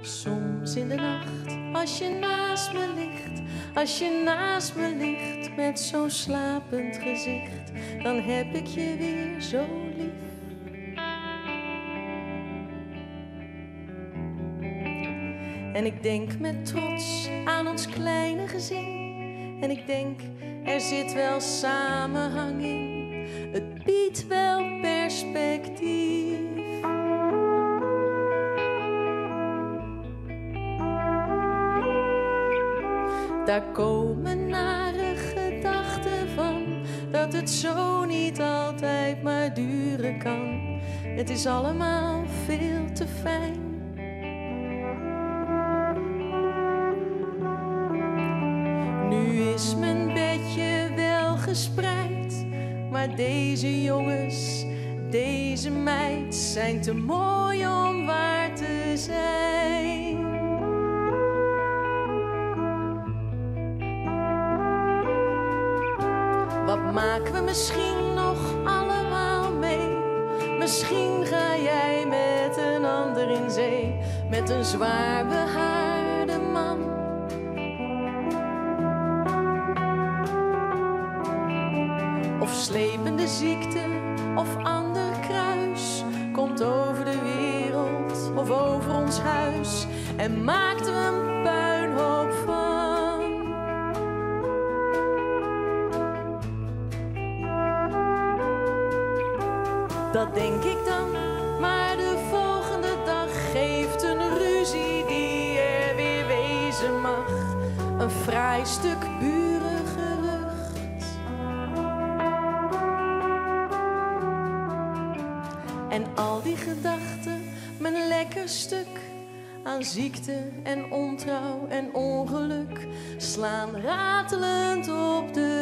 Soms in de nacht, als je naast me ligt, als je naast me ligt met zo'n slapend gezicht, dan heb ik je weer zo lief. En ik denk met trots aan ons kleine gezin. En ik denk, er zit wel samenhang in. Het biedt wel perspectief. Daar komen nare gedachten van dat het zo niet altijd maar duren kan. Het is allemaal veel te fijn. Nu is mijn bedje wel gespreid, maar deze jongens, deze meid zijn te mooi om waar te zijn. Wat maken we misschien nog allemaal mee? Misschien ga jij met een ander in zee, met een zwaar behaarde man. Of slepende ziekte of ander kruis komt over de wereld of over ons huis en maakt er een puinhoop van. Denk ik dan, maar de volgende dag geeft een ruzie die er weer wezen mag. Een fraai stuk burengerucht. En al die gedachten, mijn lekker stuk aan ziekte en ontrouw en ongeluk, slaan ratelend op de.